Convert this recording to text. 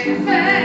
Amen.